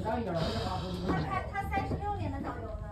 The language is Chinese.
导。他他他三十六年的导游了？